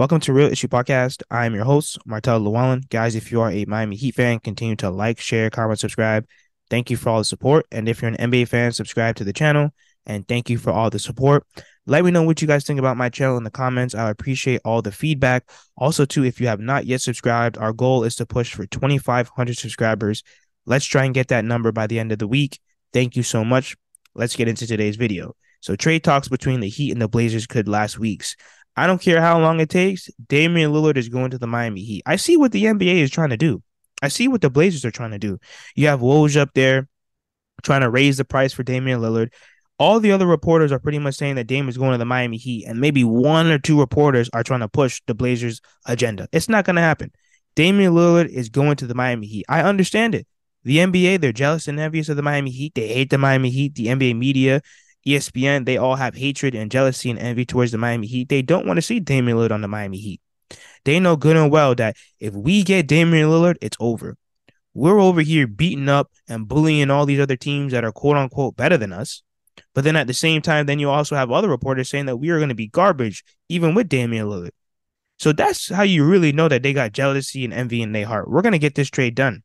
Welcome to Real Issue Podcast. I am your host, Martel Llewellyn. Guys, if you are a Miami Heat fan, continue to like, share, comment, subscribe. Thank you for all the support. And if you're an NBA fan, subscribe to the channel. And thank you for all the support. Let me know what you guys think about my channel in the comments. I appreciate all the feedback. Also, too, if you have not yet subscribed, our goal is to push for 2,500 subscribers. Let's try and get that number by the end of the week. Thank you so much. Let's get into today's video. So, trade talks between the Heat and the Blazers could last weeks. I don't care how long it takes. Damian Lillard is going to the Miami Heat. I see what the NBA is trying to do. I see what the Blazers are trying to do. You have Woj up there trying to raise the price for Damian Lillard. All the other reporters are pretty much saying that Dame is going to the Miami Heat, and maybe one or two reporters are trying to push the Blazers' agenda. It's not going to happen. Damian Lillard is going to the Miami Heat. I understand it. The NBA, they're jealous and envious of the Miami Heat. They hate the Miami Heat. The NBA media, ESPN, they all have hatred and jealousy and envy towards the Miami Heat. They don't want to see Damian Lillard on the Miami Heat. They know good and well that if we get Damian Lillard, it's over. We're over here beating up and bullying all these other teams that are quote unquote better than us. But then at the same time, then you also have other reporters saying that we are going to be garbage, even with Damian Lillard. So that's how you really know that they got jealousy and envy in their heart. We're going to get this trade done.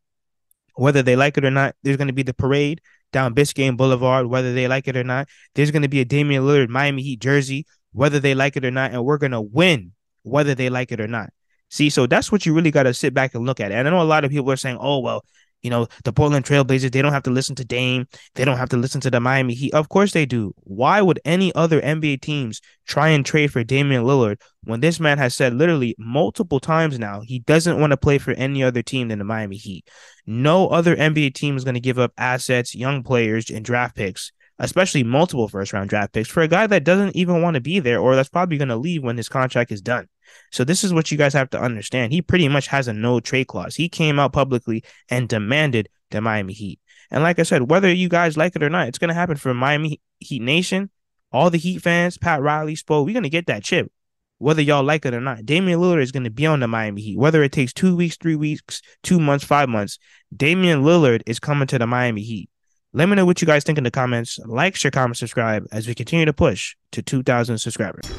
Whether they like it or not, there's going to be the parade down Biscayne Boulevard, whether they like it or not. There's going to be a Damian Lillard Miami Heat jersey, whether they like it or not. And we're going to win, whether they like it or not. See, so that's what you really got to sit back and look at. And I know a lot of people are saying, oh, well, you know, the Portland Trailblazers, they don't have to listen to Dame. They don't have to listen to the Miami Heat. Of course they do. Why would any other NBA teams try and trade for Damian Lillard when this man has said literally multiple times now he doesn't want to play for any other team than the Miami Heat? No other NBA team is going to give up assets, young players, and draft picks, especially multiple first round draft picks for a guy that doesn't even want to be there or that's probably going to leave when his contract is done. So this is what you guys have to understand. He pretty much has a no trade clause. He came out publicly and demanded the Miami Heat. And like I said, whether you guys like it or not, it's gonna happen for Miami Heat Nation. All the Heat fans, Pat Riley, Spo, we're gonna get that chip. Whether y'all like it or not, Damian Lillard is gonna be on the Miami Heat. Whether it takes two weeks, three weeks, two months, five months, Damian Lillard is coming to the Miami Heat. Let me know what you guys think in the comments. Like, share, comment, subscribe as we continue to push to 2,000 subscribers.